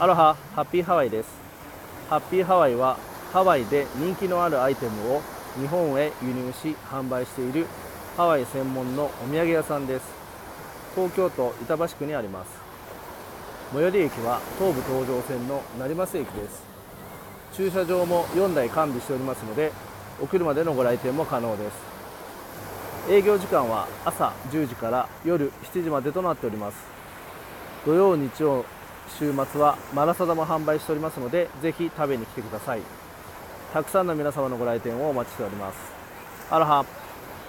アロハハッピーハワイです。ハッピーハワイはハワイで人気のあるアイテムを日本へ輸入し販売しているハワイ専門のお土産屋さんです。東京都板橋区にあります。最寄り駅は東武東上線の成増駅です。駐車場も4台完備しておりますのでお車でのご来店も可能です。営業時間は朝10時から夜7時までとなっております。土曜日曜週末はマラサダも販売しておりますのでぜひ食べに来てください。たくさんの皆様のご来店をお待ちしております。アロハ。